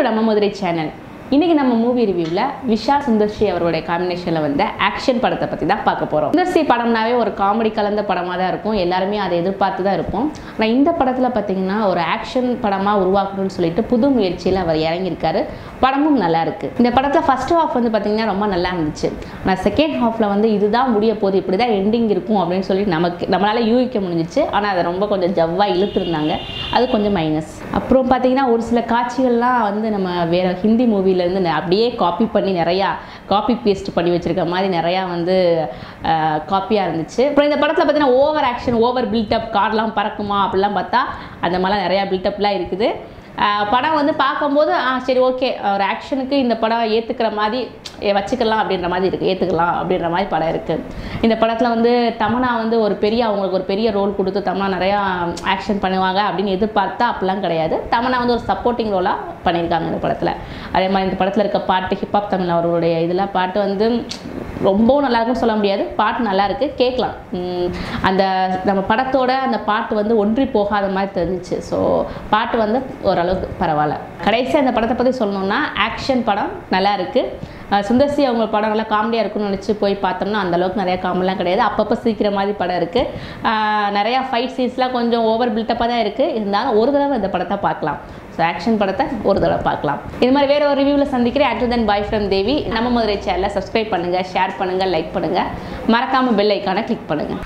To நம்ம Madurai channel இன்றைக்கி நம்ம மூவி ரிவ்யூவில் விஷால் சுந்தர்ஷி அவருடைய காம்பினேஷனில் வந்த ஆக்ஷன் படத்தை பற்றி தான் பார்க்க போகிறோம் சுந்தர்சி படம்னாவே ஒரு காமெடி கலந்த படமாக தான் இருக்கும். எல்லாருமே அதை எதிர்பார்த்து தான் இருப்போம். ஆனால் இந்த படத்தில் பார்த்தீங்கன்னா ஒரு ஆக்ஷன் படமாக உருவாக்கணும்னு சொல்லிட்டு புது முயற்சியில் அவர் இறங்கியிருக்காரு. படமும் நல்லா இருக்குது இந்த படத்தில் ஃபஸ்ட் ஹாஃப் வந்து பார்த்திங்கன்னா ரொம்ப நல்லா இருந்துச்சு. ஆனால் செகண்ட் ஹாஃபில் வந்து இதுதான் முடிய போது இப்படி தான் எண்டிங் இருக்கும் அப்படின்னு சொல்லி நமக்கு நம்மளால் யூகிக்க முடிஞ்சிச்சு. ஆனால் அதை ரொம்ப கொஞ்சம் ஜவ்வாக இழுத்துருந்தாங்க. அது கொஞ்சம் மைனஸ் அப்புறம் பார்த்தீங்கன்னா ஒரு சில காட்சிகள்லாம் வந்து நம்ம வேறு ஹிந்தி மூவிலேருந்து அப்படியே காப்பி பண்ணி நிறையா காப்பி பேஸ்ட் பண்ணி வச்சுருக்க மாதிரி நிறையா வந்து காப்பியாக இருந்துச்சு. அப்புறம் இந்த படத்தில் பார்த்தீங்கன்னா ஓவர் ஆக்ஷன் ஓவர் பில்டப் கார்லாம் பறக்குமா அப்படிலாம் பார்த்தா அந்த மாதிரிலாம் நிறையா பில்டப்லாம் இருக்குது. படம் வந்து பார்க்கும்போது ஆ சரி ஓகே ஒரு ஆக்ஷனுக்கு இந்த படம் ஏற்றுக்கிற மாதிரி வச்சுக்கலாம் அப்படின்ற மாதிரி இருக்குது ஏற்றுக்கலாம் அப்படின்ற மாதிரி படம் இருக்குது இந்த படத்தில் வந்து தமனா வந்து ஒரு பெரிய அவங்களுக்கு ஒரு பெரிய ரோல் கொடுத்து தமனா நிறையா ஆக்ஷன் பண்ணுவாங்க அப்படின்னு எதிர்பார்த்தா அப்படிலாம் கிடையாது. தமனா வந்து ஒரு சப்போர்ட்டிங் ரோலாக பண்ணியிருக்காங்க இந்த படத்தில். அதே மாதிரி இந்த படத்தில் இருக்க பாட்டு ஹிப்ஹாப் தமிழ் அவர்களுடைய இதில் பாட்டு வந்து ரொம்பவும் நல்லா இருக்குன்னு சொல்ல முடியாது. பாட்டு நல்லா இருக்கு. கேட்கலாம். அந்த நம்ம படத்தோட அந்த பாட்டு வந்து ஒன்றி போகாத மாதிரி தெரிஞ்சிச்சு. ஸோ பாட்டு வந்து ஓரளவுக்கு பரவாயில்ல. கடைசியாக அந்த படத்தை பற்றி சொல்லணும்னா ஆக்ஷன் படம் நல்லா இருக்கு. சுந்தர்சி அவங்க படம் நல்லா காமெடியாக இருக்கும்னு நினச்சி போய் பார்த்தோம்னா அந்த அளவுக்கு காமெடிலாம் கிடையாது. அப்பப்போ சீக்கிரம் மாதிரி படம் இருக்குது நிறையா ஃபைட் சீன்ஸ்லாம் கொஞ்சம் ஓவர் பில்டப்பாக தான் இருக்குது இருந்தாலும் ஒரு தடவை இந்த படத்தை பார்க்கலாம். ஸோ ஆக்ஷன் படத்தை ஒரு தடவை பார்க்கலாம். இது மாதிரி வேற ஒரு ரிவ்யூவில் சந்திக்கிறேன். ஆக்டர் தன் பாய் ஃப்ரம் தேவி நம்ம மதுரை சேனலை சப்ஸ்கிரைப் பண்ணுங்கள் ஷேர் பண்ணுங்கள் லைக் பண்ணுங்கள் மறக்காமல் பெல் ஐக்கானை கிளிக் பண்ணுங்கள்